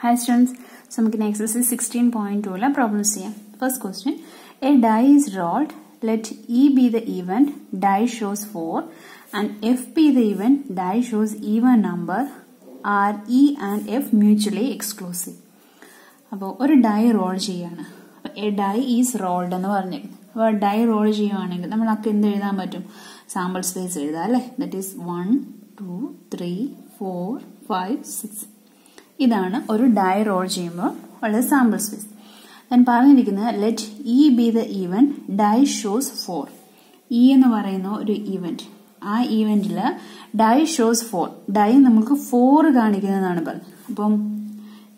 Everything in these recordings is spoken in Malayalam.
ഹായ് സ്റ്റുഡൻസ് സോ നമുക്ക് എക്സസൈസ് സിക്സ്റ്റീൻ പോയിന്റ് ടൂല പ്രോബ്ലംസ് ചെയ്യാം. First question a die is rolled let E be the event die shows four and F be the event die shows even number are E and F mutually exclusive അപ്പോൾ ഒരു ഡൈ റോൾ ചെയ്യാണ്. അപ്പോൾ എ ഡൈ ഈസ് റോൾഡ് എന്ന് പറഞ്ഞിരുന്നു. അപ്പോൾ ഡൈ റോൾ ചെയ്യുവാണെങ്കിൽ നമ്മളൊക്കെ എന്ത് എഴുതാൻ പറ്റും? സാമ്പിൾ സ്പേസ് എഴുതാം അല്ലേ? That is one two three four five six ഇതാണ് ഒരു ഡൈ റോൾ ചെയ്യുമ്പോൾ ഉള്ള സാമ്പിൾ സ്പേസ് ഞാൻ പറഞ്ഞിരിക്കുന്നത് let E be the event die shows four E എന്ന് പറയുന്ന ഒരു ഇവന്റ് ആ ഇവന്റിൽ ഡൈ ഷോസ് ഫോർ ഡൈ നമുക്ക് ഫോർ കാണിക്കുന്നതാണ് പറഞ്ഞത് അപ്പം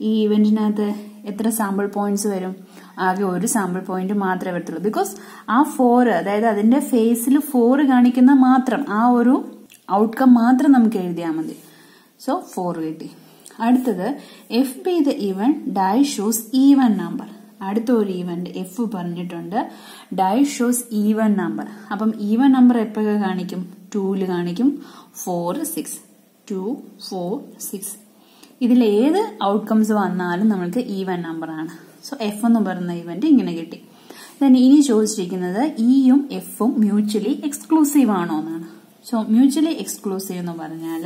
ഈ ഇവന്റിനകത്ത് എത്ര സാമ്പിൾ പോയിന്റ്സ് വരും? ആകെ ഒരു സാമ്പിൾ പോയിന്റ് മാത്രമേ വരത്തുള്ളൂ. ബിക്കോസ് ആ ഫോർ അതായത് അതിന്റെ ഫേസിൽ ഫോർ കാണിക്കുന്ന മാത്രം ആ ഒരു ഔട്ട്കം മാത്രം നമുക്ക് എഴുതിയാൽ മതി. സോ ഫോർ കിട്ടി. അടുത്തത് F be the even die shows even number അടുത്ത ഒരു ഈവന്റ് എഫ് പറഞ്ഞിട്ടുണ്ട് ഡൈ ഷോസ് ഈവൻ നമ്പർ അപ്പം ഈവൻ നമ്പർ എപ്പോഴൊക്കെ കാണിക്കും? ടൂൽ കാണിക്കും. Four six two four six ഇതിൽ ഏത് ഔട്ട്കംസ് വന്നാലും നമ്മൾക്ക് ഈവൻ നമ്പർ ആണ്. സോ എഫ് എന്ന് പറയുന്ന ഇവന്റ് ഇങ്ങനെ കിട്ടി. ദെൻ ഇനി ചോദിച്ചിരിക്കുന്നത് ഇയും എഫും മ്യൂച്വലി എക്സ്ക്ലൂസീവ് ആണോ എന്നാണ്. സോ മ്യൂച്വലി എക്സ്ക്ലൂസീവ് എന്ന് പറഞ്ഞാൽ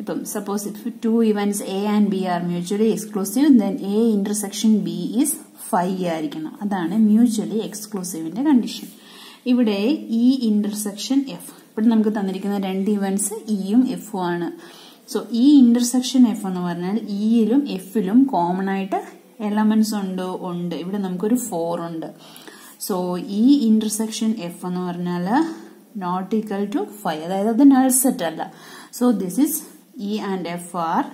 ഇപ്പം suppose if two events A and B are mutually exclusive then A intersection B is phi ആയിരിക്കണം. അതാണ് മ്യൂച്വലി എക്സ്ക്ലൂസീവിന്റെ കണ്ടീഷൻ ഇവിടെ ഇ ഇന്റർസെക്ഷൻ എഫ് ഇവിടെ നമുക്ക് തന്നിരിക്കുന്ന രണ്ട് ഇവന്റ്സ് ഇയും എഫും ആണ്. സോ ഇ ഇന്റർസെക്ഷൻ എഫ് എന്ന് പറഞ്ഞാൽ ഇയിലും എഫിലും കോമൺ ആയിട്ട് എലമെന്റ്സ് ഉണ്ടോ? ഉണ്ട്. ഇവിടെ നമുക്കൊരു ഫോർ ഉണ്ട്. സോ ഇ ഇന്റർസെക്ഷൻ എഫ് എന്ന് പറഞ്ഞാൽ നോട്ട് ഈക്വൽ ടു ഫൈവ് അതായത് അത് നൾ സെറ്റ് അല്ല. So this is E and F are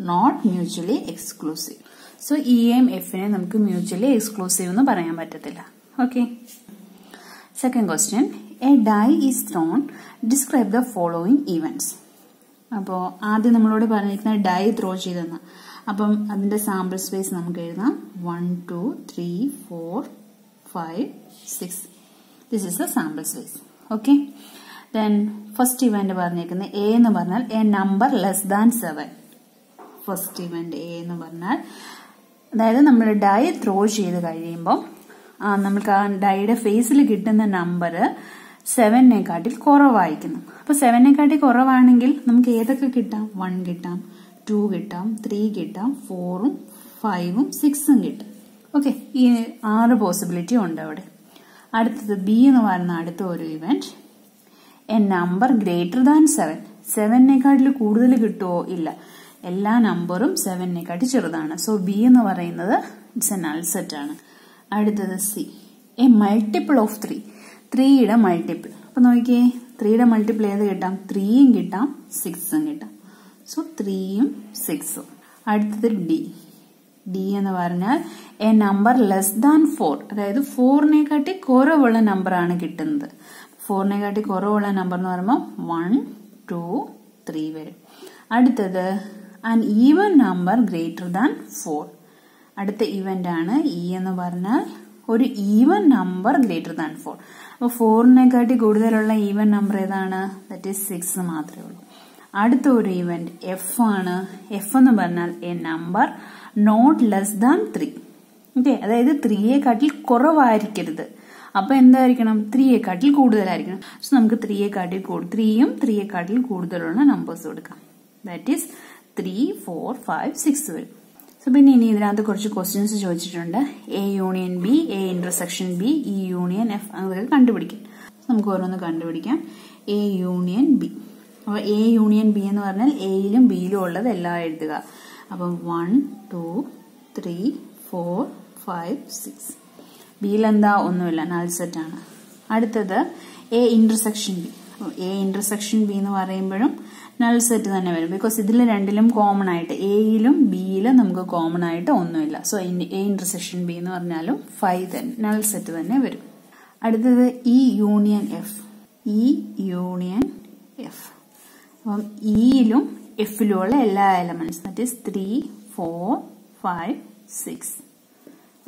not mutually exclusive so E and എഫിനെ നമുക്ക് മ്യൂച്വലി എക്സ്ക്ലൂസീവ് എന്ന് പറയാൻ പറ്റത്തില്ല. Okay second question a die is thrown describe the following events അപ്പോൾ ആദ്യം നമ്മളോട് പറഞ്ഞിരിക്കുന്ന ഡൈ ത്രോ ചെയ്തെന്ന്. അപ്പം അതിന്റെ സാമ്പിൾ സ്പേസ് നമുക്ക് എഴുതാം. One two three four five six this is the sample space okay then first event പറഞ്ഞേക്കുന്നത് എ എന്ന് പറഞ്ഞാൽ a number less than seven first event A എന്ന് പറഞ്ഞാൽ അതായത് നമ്മൾ ഡൈ ത്രോ ചെയ്ത് കഴിയുമ്പോൾ നമുക്ക് ആ ഡൈയുടെ ഫേസിൽ കിട്ടുന്ന നമ്പർ സെവനെക്കാട്ടിൽ കുറവായിരിക്കുന്നു. അപ്പൊ സെവനെക്കാട്ടിൽ കുറവാണെങ്കിൽ നമുക്ക് ഏതൊക്കെ കിട്ടാം? വൺ കിട്ടാം ടു കിട്ടാം ത്രീ കിട്ടാം ഫോറും ഫൈവും സിക്സും കിട്ടും. ഓക്കെ ഈ ആറ് പോസിബിലിറ്റി ഉണ്ട് അവിടെ. അടുത്തത് ബി എന്ന് പറയുന്ന അടുത്ത ഒരു event a number greater than seven സെവനെക്കാട്ടിൽ കൂടുതൽ കിട്ടുമോ ഇല്ല. എല്ലാ നമ്പറും സെവനെക്കാട്ടി ചെറുതാണ്. സോ ബി എന്ന് പറയുന്നത് ഇറ്റ്സ് എൻ നൾ സെറ്റ് ആണ്. അടുത്തത് C a multiple of three ത്രീയുടെ മൾട്ടിപ്പിൾ അപ്പൊ നോക്കിയേ. ത്രീയുടെ മൾട്ടിപ്പിൾ ഏത് കിട്ടാം? ത്രീയും കിട്ടാം. സിക്സും കിട്ടാം. സോ ത്രീയും സിക്സും അടുത്തത് ഡി ഡി എന്ന് പറഞ്ഞാൽ a number less than four അതായത് ഫോറിനെക്കാട്ടി കുറവുള്ള നമ്പറാണ് കിട്ടുന്നത്. ഫോറിനെക്കാട്ടി കുറവുള്ള നമ്പർ എന്ന് പറയുമ്പോൾ വൺ ടു ത്രീ വരും. അടുത്തത് an even number greater than four അടുത്ത ഇവന്റ് ആണ് ഇ എന്ന് പറഞ്ഞാൽ ഒരു even number greater than four അപ്പോൾ ഫോറിനെക്കാട്ടി കൂടുതലുള്ള ഈവൻ നമ്പർ ഏതാണ്? ദറ്റ് ഈസ് സിക്സ് മാത്രമേ ഉള്ളൂ. അടുത്ത ഒരു ഇവന്റ് എഫ് ആണ്. എഫ് എന്ന് പറഞ്ഞാൽ a number not less than three okay അതായത് ത്രീയെക്കാട്ടിൽ കുറവായിരിക്കരുത്. അപ്പൊ എന്തായിരിക്കണം? ത്രീയെക്കാട്ടിൽ കൂടുതലായിരിക്കണം. സോ നമുക്ക് ത്രീയെക്കാട്ടിൽ ത്രീയും ത്രീയെക്കാട്ടിൽ കൂടുതലുള്ള നമ്പേഴ്സ് കൊടുക്കാം. That is three four five six വരും. സോ പിന്നെ ഇനി ഇതിനകത്ത് കുറച്ച് ക്വസ്റ്റ്യൻസ് ചോദിച്ചിട്ടുണ്ട്. A union B A intersection B E union F അതൊക്കെ കണ്ടുപിടിക്കാം. നമുക്ക് ഓരോന്ന് കണ്ടുപിടിക്കാം. എ യൂണിയൻ ബി അപ്പോൾ എ യൂണിയൻ ബി എന്ന് പറഞ്ഞാൽ എയിലും ബിയിലും ഉള്ളത് എല്ലാം എഴുതുക. അപ്പം one two three four five six ബിയിൽ എന്താ ഒന്നുമില്ല നൾ സെറ്റ് ആണ്. അടുത്തത് A intersection B A intersection B എന്ന് പറയുമ്പോഴും നൾ സെറ്റ് തന്നെ വരും. ബിക്കോസ് ഇതിൽ രണ്ടിലും കോമൺ ആയിട്ട് എയിലും ബിയിലും നമുക്ക് കോമൺ ആയിട്ട് ഒന്നുമില്ല. സോ എ ഇന്റർസെക്ഷൻ ബി എന്ന് പറഞ്ഞാലും ഫൈവ് തന്നെ നൾ സെറ്റ് തന്നെ വരും. അടുത്തത് E union F E union F അപ്പം ഇയിലും എഫിലും ഉള്ള എല്ലാ elements that is three four five six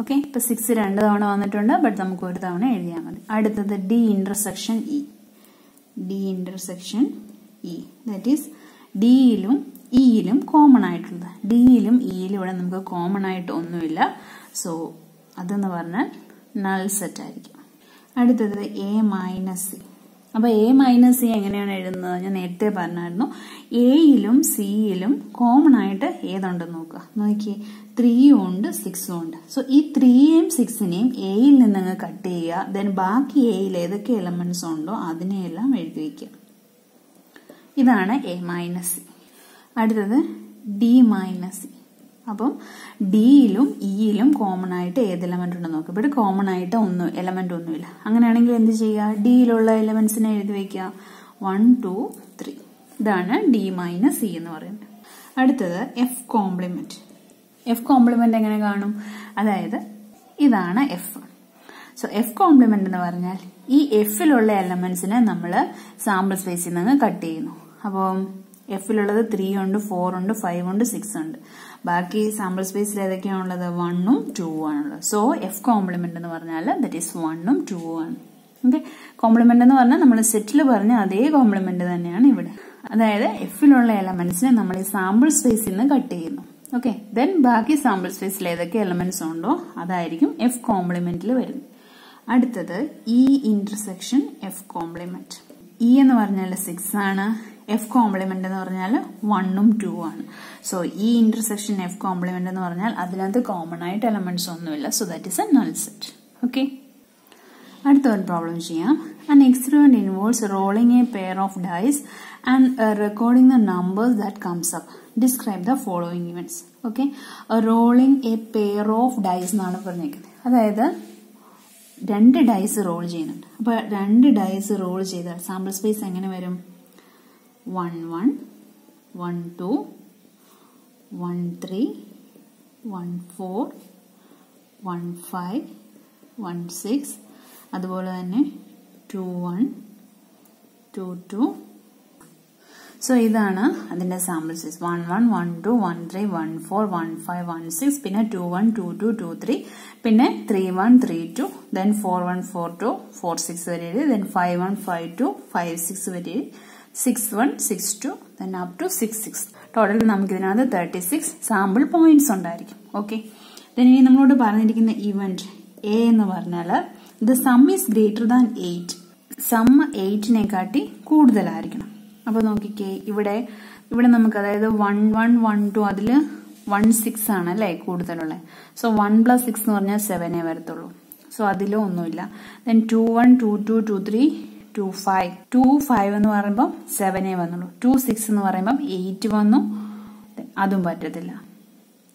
okay ഇപ്പൊ സിക്സ് രണ്ട് തവണ വന്നിട്ടുണ്ട് ബട്ട് നമുക്ക് ഒരു തവണ എഴുതിയാൽ മതി. അടുത്തത് D intersection E D intersection E that is ഡിയിലും ഇയിലും കോമൺ ആയിട്ടുള്ളത് ഡിയിലും ഇയിലും ഇവിടെ നമുക്ക് കോമൺ ആയിട്ട് ഒന്നുമില്ല. സോ അതെന്ന് പറഞ്ഞാൽ നൾ സെറ്റ് ആയിരിക്കും. അടുത്തത് എ മൈനസ് സി അപ്പോൾ എ മൈനസ് സി എങ്ങനെയാണ് എഴുതുന്നത്? ഞാൻ നേരത്തെ പറഞ്ഞായിരുന്നു. എയിലും സിയിലും കോമൺ ആയിട്ട് ഏതുണ്ടെന്ന് നോക്കുക. നോക്കിയേ. ത്രീയും ഉണ്ട് സിക്സും ഉണ്ട്. സോ ഈ ത്രീയെയും സിക്സിനെയും എയിൽ നിന്ന് അങ്ങ് കട്ട് ചെയ്യുക. ദെൻ ബാക്കി എയിൽ ഏതൊക്കെ എലമെന്റ്സ് ഉണ്ടോ അതിനെയെല്ലാം എഴുതി വയ്ക്കുക. ഇതാണ് എ മൈനസ് സി അടുത്തത് ഡി മൈനസ് സി അപ്പം ഡിയിലും ഇയിലും കോമൺ ആയിട്ട് ഏത് എലമെന്റ് ഉണ്ടെന്ന് നോക്കുക ഇവിടെ കോമൺ ആയിട്ട് ഒന്നും എലമെന്റ് ഒന്നുമില്ല. അങ്ങനെയാണെങ്കിൽ എന്ത് ചെയ്യുക? ഡിയിലുള്ള എലമെന്റ്സിനെ എഴുതി വയ്ക്കുക. വൺ ടു ത്രീ ഇതാണ് ഡി മൈനസ് സി എന്ന് പറയുന്നത്. അടുത്തത് എഫ് കോംപ്ലിമെന്റ് എഫ് കോംപ്ലിമെന്റ് എങ്ങനെ കാണും? അതായത് ഇതാണ് എഫ് സോ എഫ് കോംപ്ലിമെന്റ് എന്ന് പറഞ്ഞാൽ ഈ എഫിലുള്ള എലമെന്റ്സിനെ നമ്മൾ സാമ്പിൾ സ്പേസിൽ നിന്ന് കട്ട് ചെയ്യുന്നു. അപ്പോൾ എഫിലുള്ളത് ത്രീ ഉണ്ട് ഫോർ ഉണ്ട് ഫൈവ് ഉണ്ട് സിക്സ് ഉണ്ട്. ബാക്കി സാമ്പിൾ സ്പേസിൽ ഏതൊക്കെയാണ് ഉള്ളത് വണ്ണും ടൂ ആണുള്ളത്. സോ എഫ് കോംപ്ലിമെന്റ് എന്ന് പറഞ്ഞാൽ ദറ്റ് ഈസ് വണ്ണും ടൂ ആണ്. ഓക്കെ കോംപ്ലിമെന്റ് എന്ന് പറഞ്ഞാൽ നമ്മൾ സെറ്റിൽ പറഞ്ഞ അതേ കോംപ്ലിമെന്റ് തന്നെയാണ് ഇവിടെ. അതായത് എഫിലുള്ള എലമെന്റ്സിനെ നമ്മൾ ഈ സാമ്പിൾ സ്പേസിൽ നിന്ന് കട്ട് ചെയ്യുന്നു. ഓക്കെ ദെൻ ബാക്കി സാമ്പിൾ സ്പേസിൽ ഏതൊക്കെ എലമെന്റ്സ് ഉണ്ടോ അതായിരിക്കും എഫ് കോംപ്ലിമെന്റിൽ വരുന്നത്. അടുത്തത് E intersection F complement E എന്ന് പറഞ്ഞാൽ സിക്സ് ആണ്. എഫ് കോംപ്ലിമെന്റ് എന്ന് പറഞ്ഞാൽ വണ്ണും ടു ആണ്. So E intersection F complement എന്ന് പറഞ്ഞാൽ അതിനകത്ത് കോമൺ ആയിട്ട് എലമെന്റ്സ് ഒന്നുമില്ല. So that is a null set okay അടുത്ത ഒരു പ്രോബ്ലം ചെയ്യാം. An experiment involves rolling a pair of dice and recording the numbers that comes up describe the following events okay rolling a pair of dice എന്നാണ് പറഞ്ഞേക്കുന്നത്. അതായത് രണ്ട് ഡൈസ് റോൾ ചെയ്യുന്നുണ്ട്. അപ്പൊ രണ്ട് ഡൈസ് റോൾ ചെയ്താൽ സാമ്പിൾ സ്പേസ് എങ്ങനെ വരും? One one one two one three one four one five one six അതുപോലെ തന്നെ two one two two so ഇതാണ് അതിന്റെ sample size one one one two one three one four one five one six പിന്നെ two one two two two three പിന്നെ three one three two then four one four two four six വരെ then five one five two five six വരെ six one six two then up to six six total നമുക്ക് ഇതിനകത്ത് തേർട്ടി സിക്സ് സാമ്പിൾ പോയിന്റ്സ് ഉണ്ടായിരിക്കും. ഓക്കെ ദെൻ ഇനി നമ്മളോട് പറഞ്ഞിരിക്കുന്ന ഇവന്റ് എ എന്ന് പറഞ്ഞാൽ the sum is greater than eight sum എയ്റ്റിനെ കാട്ടി കൂടുതലായിരിക്കണം. അപ്പോൾ നോക്കിക്കേ ഇവിടെ ഇവിടെ നമുക്ക് അതായത് വൺ വൺ വൺ ടു അതിൽ വൺ സിക്സ് ആണ് അല്ലേ കൂടുതലുള്ളത് സോ വൺ പ്ലസ് സിക്സ് എന്ന് പറഞ്ഞാൽ സെവനേ വരത്തുള്ളൂ. സോ അതിലും ഒന്നുമില്ല. Then two one two two two three two five two five എന്ന് പറയുമ്പോൾ സെവനേ വന്നുള്ളൂ. ടു സിക്സ് എന്ന് പറയുമ്പോൾ എയ്റ്റ് വന്നു. അതും പറ്റത്തില്ല.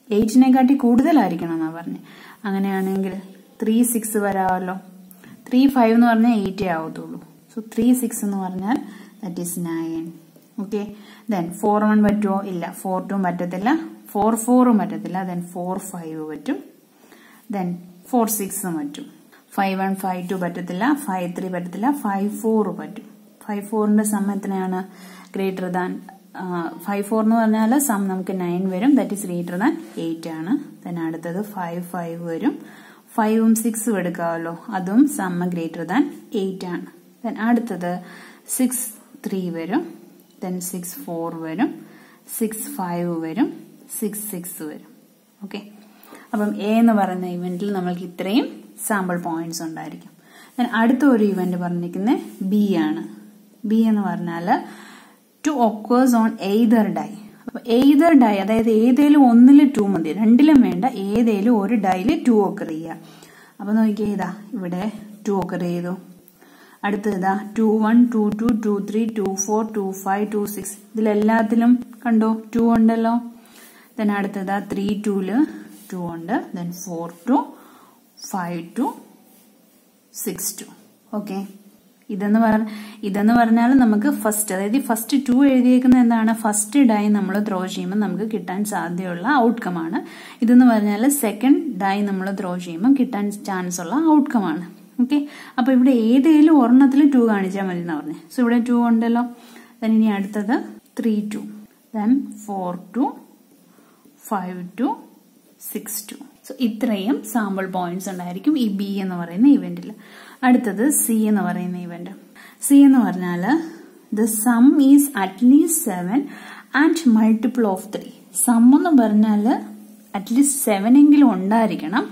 എയ്റ്റിനെക്കാട്ടി കൂടുതലായിരിക്കണം എന്നാ പറഞ്ഞത് അങ്ങനെയാണെങ്കിൽ ത്രീ സിക്സ് വരാമല്ലോ. ത്രീ ഫൈവ് എന്ന് പറഞ്ഞാൽ എയ്റ്റേ ആവത്തുള്ളൂ. സോ ത്രീ സിക്സ് എന്ന് പറഞ്ഞാൽ that is nine okay then four one പറ്റുമോ ഇല്ല. ഫോർ ടു പറ്റത്തില്ല. ഫോർ ഫോറും പറ്റത്തില്ല. ദെൻ ഫോർ ഫൈവ് പറ്റും. ദെൻ ഫോർ സിക്സും പറ്റും. ഫൈവ് വൺ ഫൈവ് ടു പറ്റത്തില്ല. ഫൈവ് ത്രീ പറ്റത്തില്ല. ഫൈവ് ഫോർ പറ്റും. ഫൈവ് ഫോറിന്റെ സം എത്രയാണ്? ഗ്രേറ്റർ ദാൻ ഫൈവ് ഫോർ എന്ന് പറഞ്ഞാൽ സം നമുക്ക് നയൻ വരും. That is greater than eight ആണ്. ദെൻ അടുത്തത് ഫൈവ് ഫൈവ് വരും. ഫൈവും സിക്സും എടുക്കാമല്ലോ അതും സം ഗ്രേറ്റർ ദാൻ എയ്റ്റ് ആണ്. ദെൻ അടുത്തത് സിക്സ് ത്രീ വരും. ദെൻ സിക്സ് ഫോർ വരും. സിക്സ് ഫൈവ് വരും. സിക്സ് സിക്സ് വരും. ഓക്കെ അപ്പം എ എന്ന് പറയുന്ന ഇവന്റിൽ നമ്മൾക്ക് ഇത്രയും സാമ്പിൾ പോയിന്റ്സ് ഉണ്ടായിരിക്കും. ദെൻ അടുത്ത ഒരു ഇവന്റ് പറഞ്ഞിരിക്കുന്നത് ബി ആണ്. ബി എന്ന് പറഞ്ഞാൽ two occurs on either die either die അതായത് ഏതേലും ഒന്നിൽ ടു മതി. രണ്ടിലും വേണ്ട. ഏതേലും ഒരു ഡൈയിൽ ടു ഒക്കർ ചെയ്യുക. അപ്പൊ നോക്കിയേ ഇതാ ഇവിടെ ടു ഒക്കർ ചെയ്തു. അടുത്തത് ഇതാ two one two two two three two four two five two six ഇതിലെല്ലാത്തിലും കണ്ടോ ടു ഉണ്ടല്ലോ? ദെൻ അടുത്തത് ത്രീ ടൂൽ ടു ഉണ്ട്. Then four two five two six two okay ഇതെന്ന് പറഞ്ഞ ഇതെന്ന് പറഞ്ഞാൽ നമുക്ക് ഫസ്റ്റ് അതായത് ഫസ്റ്റ് ടു എഴുതിയേക്കുന്ന എന്താണ്? ഫസ്റ്റ് ഡൈ നമ്മൾ ത്രോ ചെയ്യുമ്പോൾ നമുക്ക് കിട്ടാൻ സാധ്യതയുള്ള ഔട്ട്കം ആണ്. ഇതെന്ന് പറഞ്ഞാൽ സെക്കൻഡ് ഡൈ നമ്മൾ ത്രോ ചെയ്യുമ്പോൾ കിട്ടാൻ ചാൻസ് ഉള്ള ഔട്ട്കം ആണ്. ഓക്കെ അപ്പൊ ഇവിടെ ഏതെങ്കിലും ഒരെണ്ണത്തിൽ ടു കാണിച്ചാൽ മതി എന്നാ പറഞ്ഞു. സോ ഇവിടെ ടു ഉണ്ടല്ലോ. ഇനി അടുത്തത് three two then four two five two six two so ഇത്രയും സാമ്പിൾ പോയിന്റ്സ് ഉണ്ടായിരിക്കും ഈ ബി എന്ന് പറയുന്ന ഇവന്റിൽ അടുത്തത് സി എന്ന് പറയുന്ന ഇവന്റ് സി എന്ന് പറഞ്ഞാൽ the sum is at least seven and multiple of three sum എന്ന് പറഞ്ഞാൽ അറ്റ്ലീസ്റ്റ് സെവൻ എങ്കിലും ഉണ്ടായിരിക്കണം.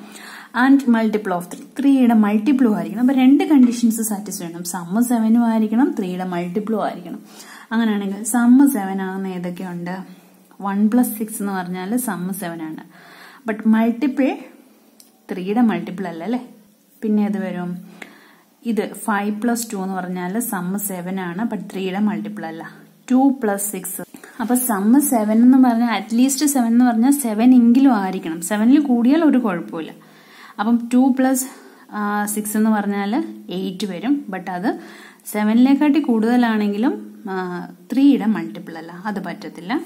ആൻഡ് മൾട്ടിപ്പിൾ ഓഫ് ത്രീ ത്രീയുടെ മൾട്ടിപ്പിളും ആയിരിക്കണം. അപ്പൊ രണ്ട് കണ്ടീഷൻസ് സാറ്റിസ്ഫൈ ചെയ്യണം. സമ്മ സെവനും ആയിരിക്കണം. ത്രീയുടെ മൾട്ടിപ്പിളും ആയിരിക്കണം. അങ്ങനെയാണെങ്കിൽ സമ്മ സെവൻ ആകുന്ന ഏതൊക്കെയുണ്ട്? വൺ പ്ലസ് സിക്സ് എന്ന് പറഞ്ഞാൽ സമ്മ സെവൻ ആണ്. ബട്ട് മൾട്ടിപ്പിൾ ത്രീയുടെ മൾട്ടിപ്പിൾ അല്ല അല്ലേ? പിന്നെ അത് വരും? ഇത് ഫൈവ് പ്ലസ് ടു എന്ന് പറഞ്ഞാൽ സമ്മ സെവൻ ആണ്. ബട്ട് ത്രീയുടെ മൾട്ടിപ്പിൾ അല്ല. ടു പ്ലസ് സിക്സ് അപ്പൊ സമ്മ സെവൻ എന്ന് പറഞ്ഞാൽ അറ്റ്ലീസ്റ്റ് സെവൻ എന്ന് പറഞ്ഞാൽ സെവൻ എങ്കിലും ആയിരിക്കണം. സെവനിൽ കൂടിയാൽ ഒരു കുഴപ്പമില്ല അപ്പം ടു പ്ലസ് സിക്സ് എന്ന് പറഞ്ഞാൽ എയ്റ്റ് വരും. ബട്ട് അത് സെവനിലേക്കാട്ടി കൂടുതലാണെങ്കിലും ത്രീയുടെ മൾട്ടിപ്പിൾ അല്ല. അത് പറ്റത്തില്ല.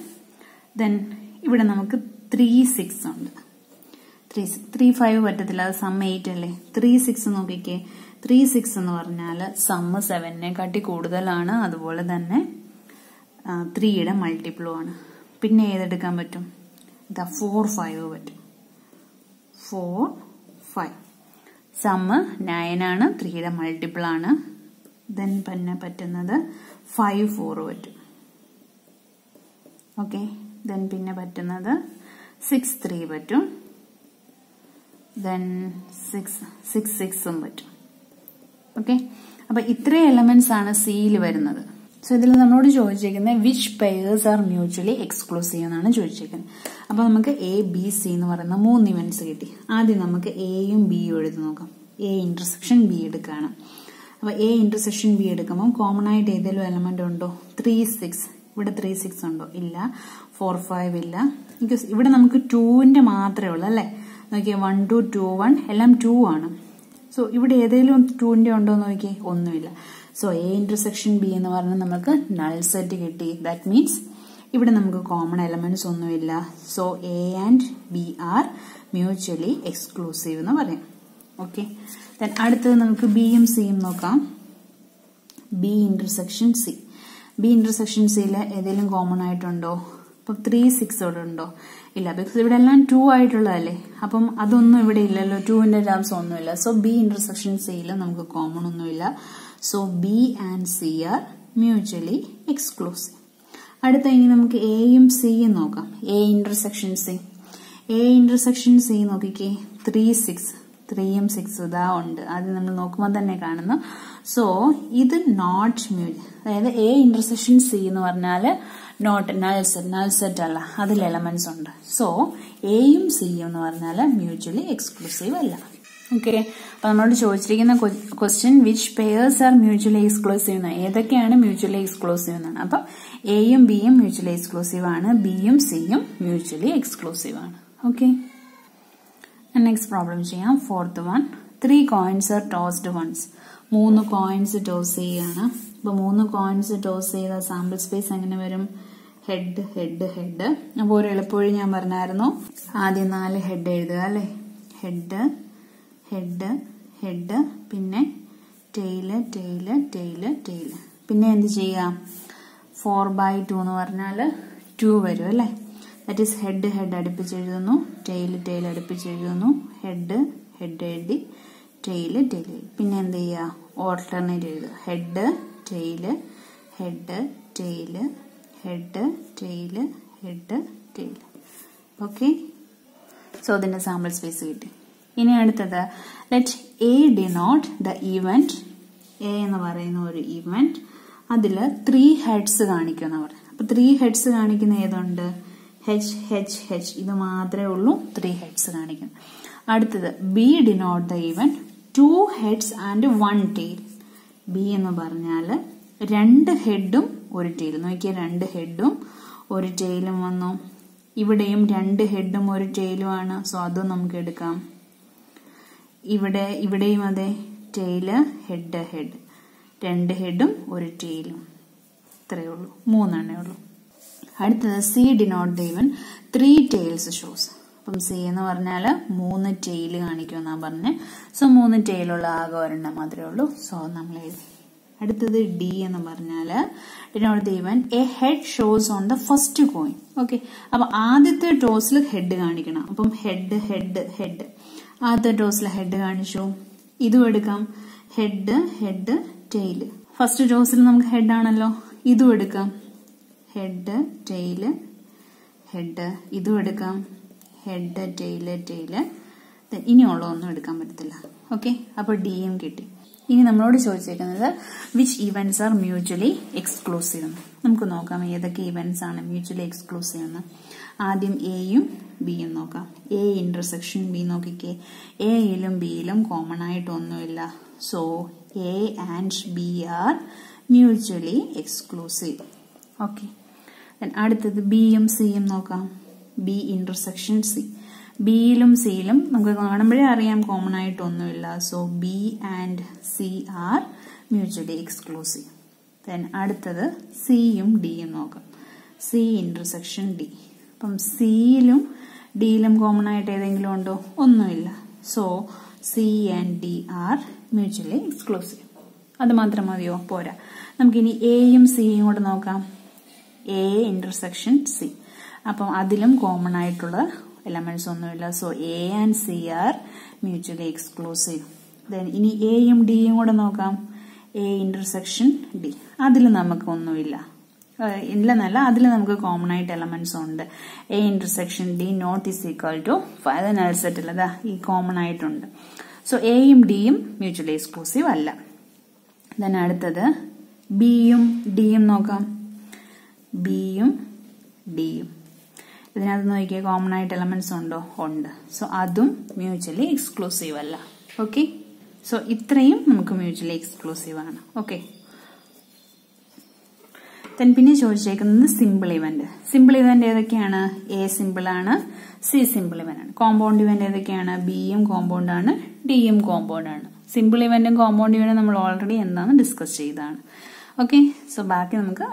ദെൻ ഇവിടെ നമുക്ക് ത്രീ സിക്സ് ഉണ്ട്. ത്രീ സിക്സ് ത്രീ ഫൈവ് പറ്റത്തില്ല. അത് സം എയ്റ്റ് അല്ലേ? ത്രീ സിക്സ് നോക്കിക്കേ. ത്രീ സിക്സ് എന്ന് പറഞ്ഞാൽ സമ്മ സെവനിനെക്കാട്ടി കൂടുതലാണ്. അതുപോലെ തന്നെ ത്രീയുടെ മൾട്ടിപ്പിളും ആണ്. പിന്നെ ഏതെടുക്കാൻ പറ്റും? ഇതാ ഫോർ ഫൈവ് പറ്റും. ഫോർ ഫൈവ് സമ്മ് നയൻ ആണ് ത്രീയുടെ മൾട്ടിപ്പിൾ ആണ്. ദെൻ പിന്നെ പറ്റുന്നത് ഫൈവ് ഫോർ പറ്റും. ഓക്കെ ദെൻ പിന്നെ പറ്റുന്നത് സിക്സ് ത്രീ പറ്റും. ദെൻ സിക്സ് സിക്സ് സിക്സും പറ്റും. ഓക്കെ അപ്പൊ ഇത്രയും എലമെന്റ്സ് ആണ് സിയിൽ വരുന്നത്. സോ ഇതിൽ നമ്മളോട് ചോദിച്ചിരിക്കുന്നത് which pairs are mutually exclusive എന്നാണ് ചോദിച്ചിരിക്കുന്നത് അപ്പൊ നമുക്ക് എ ബി സി എന്ന് പറയുന്ന മൂന്ന് ഇവന്റ്സ് കിട്ടി. ആദ്യം നമുക്ക് എയും ബിയും എഴുതി നോക്കാം. എ ഇന്റർസെക്ഷൻ ബി എടുക്കുകയാണ്. അപ്പൊ എ ഇന്റർസെക്ഷൻ ബി എടുക്കുമ്പോൾ കോമൺ ആയിട്ട് ഏതെങ്കിലും എലമെന്റ് ഉണ്ടോ? ത്രീ സിക്സ് ഇവിടെ ത്രീ സിക്സ് ഉണ്ടോ? ഇല്ല. ഫോർ ഫൈവ് ഇല്ല. ബിക്കോസ് ഇവിടെ നമുക്ക് ടൂവിന്റെ മാത്രമേ ഉള്ളൂ അല്ലേ? നോക്കിയേ വൺ ടു ടു വൺ എല്ലാം ടു ആണ്. സോ ഇവിടെ ഏതെങ്കിലും ടൂവിന്റെ ഉണ്ടോ എന്ന് നോക്കിയേ? ഒന്നുമില്ല. സോ എ ഇന്റർസെക്ഷൻ ബി എന്ന് പറഞ്ഞാൽ നമുക്ക് നൾ സെറ്റ് കിട്ടി. ദാറ്റ് മീൻസ് ഇവിടെ നമുക്ക് കോമൺ എലമെന്റ്സ് ഒന്നുമില്ല. So A and B are mutually exclusive എന്ന് പറയാം. ഓക്കെ അടുത്തത് നമുക്ക് ബിയും സിയും നോക്കാം. B intersection C B intersection സിയിൽ ഏതെങ്കിലും കോമൺ ആയിട്ടുണ്ടോ? ഇപ്പൊ ത്രീ സിക്സ് ഇവിടെ ഉണ്ടോ? ഇല്ല ബിക്കോസ് ഇവിടെ എല്ലാം ടു ആയിട്ടുള്ളതല്ലേ. അപ്പം അതൊന്നും ഇവിടെ ഇല്ലല്ലോ. ടുവിന്റെ ടേംസ് ഒന്നുമില്ല. സോ ബി ഇന്റർസെക്ഷൻ സിയിൽ നമുക്ക് കോമൺ ഒന്നുമില്ല. So B and C are mutually exclusive അടുത്ത ഇനി നമുക്ക് എയും സിയും നോക്കാം. A intersection C A intersection C നോക്കിക്കേ. ത്രീ സിക്സ് ത്രീയും സിക്സ് ഇതാ ഉണ്ട്. അത് നമ്മൾ നോക്കുമ്പോൾ തന്നെ കാണുന്നു. സോ ഇത് നോട്ട് മ്യൂച്വൽ അതായത് എ ഇന്റർസെക്ഷൻ സി എന്ന് പറഞ്ഞാൽ not null set null set null set അല്ല. അതിൽ എലമെന്റ്സ് ഉണ്ട്. സോ എയും സിയും എന്ന് പറഞ്ഞാൽ മ്യൂച്വലി എക്സ്ക്ലൂസീവ് അല്ല. ഓക്കെ അപ്പൊ നമ്മളോട് ചോദിച്ചിരിക്കുന്ന question which pairs are mutually exclusive എന്ന് ഏതൊക്കെയാണ് മ്യൂച്വലി എക്സ്ക്ലൂസീവ് എന്നാണ് അപ്പം എയും ബിയും മ്യൂച്വലി എക്സ്ക്ലൂസീവ് ആണ്. ബിയും സിയും മ്യൂച്വലി എക്സ്ക്ലൂസീവ് ആണ്. ഓക്കെ നെക്സ്റ്റ് പ്രോബ്ലം ചെയ്യാം. Fourth one three coins are tossed once മൂന്ന് കോയിൻസ് ടോസ് ചെയ്യാണ്. അപ്പൊ മൂന്ന് കോയിൻസ് ടോസ് ചെയ്ത സാമ്പിൾ സ്പേസ് എങ്ങനെ വരും? ഹെഡ് ഹെഡ് ഹെഡ് അപ്പോൾ ഒരു എളുപ്പവഴി ഞാൻ പറഞ്ഞായിരുന്നു. ആദ്യം നാല് ഹെഡ് എഴുതുക അല്ലേ? ഹെഡ് ഹെഡ് ഹെഡ് പിന്നെ ടെയിൽ ടെയിൽ ടെയിൽ ടെയിൽ പിന്നെ എന്ത് ചെയ്യാം ഫോർ ബൈ ടു എന്ന് പറഞ്ഞാൽ ടു വരും അല്ലേ? ദാറ്റ് ഈസ് ഹെഡ് ഹെഡ് അടുപ്പിച്ച് എഴുതുന്നു. ടെയിൽ ടെയിൽ അടുപ്പിച്ച് എഴുതുന്നു. ഹെഡ് ഹെഡ് എഴുതി. ടെയിൽ ടെയിൽ പിന്നെ എന്ത് ചെയ്യുക? ഓൾട്ടർനേറ്റ് എഴുതുക. Head tail head tail head tail head tail okay so അതിന്റെ സാമ്പിൾ സ്പേസ് കിട്ടി. ഇനി അടുത്തത്. Let A denote the event A എന്ന് പറയുന്ന ഒരു ഇവന്റ് അതിൽ ത്രീ ഹെഡ്സ് കാണിക്കുന്ന പറയും അപ്പൊ ത്രീ ഹെഡ്സ് കാണിക്കുന്ന ഏതുണ്ട്? ഹെച്ച് ഹെച്ച് ഹെച്ച് ഇത് മാത്രമേ ഉള്ളൂ. ത്രീ ഹെഡ്സ് കാണിക്കുന്നത് അടുത്തത് B denote the event two heads and one tail B എന്ന് പറഞ്ഞാൽ രണ്ട് ഹെഡും ഒരു ടെയിലും നോക്കിയ രണ്ട് ഹെഡും ഒരു ടെയിലും വന്നു. ഇവിടെയും രണ്ട് ഹെഡും ഒരു ടെയിലുമാണ് സോ അതും നമുക്ക് എടുക്കാം. ഇവിടെ ഇവിടെയും അതെ ടെയിൽ ഹെഡ് ഹെഡ് രണ്ട് ഹെഡും ഒരു ടെയിലും ഇത്രയേ ഉള്ളൂ. മൂന്നെണ്ണേ ഉള്ളൂ. അടുത്തത് C denote the event three tails shows അപ്പം സി എന്ന് പറഞ്ഞാൽ മൂന്ന് ടെയിൽ കാണിക്കും എന്നാ പറഞ്ഞത് സോ മൂന്ന് ടെയിലുള്ള ആകെ ഒരെണ്ണം മാത്രമേ ഉള്ളൂ. സോ നമ്മൾ എഴുതി. അടുത്തത് ഡി എന്ന് പറഞ്ഞാൽ denote the event A head shows on the first coin okay അപ്പം ആദ്യത്തെ ടോസിൽ ഹെഡ് കാണിക്കണം. അപ്പം ഹെഡ് ഹെഡ് ഹെഡ് ആദ്യത്തെ ഡോസിലെ ഹെഡ് കാണിച്ചു. ഇതും എടുക്കാം. ഹെഡ് ഹെഡ് ടെയിൽ ഫസ്റ്റ് ഡോസിൽ നമുക്ക് ഹെഡ് ആണല്ലോ. ഇതും എടുക്കാം. ഹെഡ് ടെയിൽ ഹെഡ് ഇതും എടുക്കാം. ഹെഡ് ടെയിൽ ടെയിൽ ഇനിയുള്ള ഒന്നും എടുക്കാൻ പറ്റത്തില്ല. ഓക്കെ അപ്പോൾ ഡിയും കിട്ടി. ഇനി നമ്മളോട് ചോദിച്ചേക്കുന്നത് which events are mutually exclusive നമുക്ക് നോക്കാം ഏതൊക്കെ ഇവന്റ്സ് ആണ് മ്യൂച്വലി എക്സ്ക്ലൂസീവ് എന്ന്. ആദ്യം എയും ബിയും നോക്കാം. എ ഇന്റർസെക്ഷൻ ബി നോക്കിക്കേ. എയിലും ബിയിലും കോമൺ ആയിട്ട് ഒന്നുമില്ല so A and B are mutually exclusive okay അടുത്തത് ബിയും സിയും നോക്കാം. ബി ഇന്റർസെക്ഷൻ സി ബിയിലും സിയിലും നമുക്ക് കാണുമ്പോഴേ അറിയാം common ആയിട്ടൊന്നുമില്ല. So B and C are mutually exclusive then അടുത്തത് സിയും ഡിയും നോക്കാം. സി ഇന്റർസെക്ഷൻ ഡി അപ്പം സിയിലും ഡിയിലും കോമൺ ആയിട്ട് ഏതെങ്കിലും ഉണ്ടോ? ഒന്നുമില്ല. So C and D are mutually exclusive അത് മാത്രം മതിയോ? പോരാ. നമുക്കിനി എയും സിയും കൂടെ നോക്കാം. എ ഇന്റർസെക്ഷൻ സി അപ്പം അതിലും കോമൺ ആയിട്ടുള്ള എലമെന്റ്സ് ഒന്നുമില്ല so A and C are mutually exclusive then ഇനി എയും ഡിയും കൂടെ നോക്കാം. എ ഇന്റർസെക്ഷൻ ഡി അതിൽ നമുക്ക് ഒന്നുമില്ല ഇല്ലെന്നല്ല അതിൽ നമുക്ക് കോമൺ ആയിട്ട് എലമെന്റ്സ് ഉണ്ട്. A intersection D not is equal to five null സെറ്റിൽ ഈ കോമൺ ആയിട്ടുണ്ട്. സോ എയും ഡിയും മ്യൂച്വലി എക്സ്ക്ലൂസീവ് അല്ല. ദെൻ അടുത്തത് ബിയും ഡിയും നോക്കാം. ബിയും ഇതിനകത്ത് നോക്കിയാൽ കോമൺ ആയിട്ട് എലമെന്റ്സ് ഉണ്ടോ? ഉണ്ട്. സോ അതും മ്യൂച്വലി എക്സ്ക്ലൂസീവ് അല്ല. ഓക്കെ സോ ഇത്രയും നമുക്ക് മ്യൂച്വലി എക്സ്ക്ലൂസീവ് ആണ്. ഓക്കെ തൻ പിന്നെ ചോദിച്ചേക്കുന്നത് സിമ്പിൾ ഇവന്റ് സിമ്പിൾ ഇവന്റ് ഏതൊക്കെയാണ്? എ സിമ്പിൾ ആണ് സി സിമ്പിൾ ഇവന്റ് ആണ്. കോമ്പൗണ്ട് ഇവന്റ് ഏതൊക്കെയാണ്? ബിയും കോമ്പൗണ്ട് ആണ് ഡിയും കോമ്പൗണ്ട് ആണ്. സിമ്പിൾ ഇവന്റും കോമ്പൗണ്ട് ഇവന്റും നമ്മൾ ഓൾറെഡി എന്താണ് ഡിസ്കസ് ചെയ്തതാണ്. ഓക്കെ സോ ബാക്കി നമുക്ക്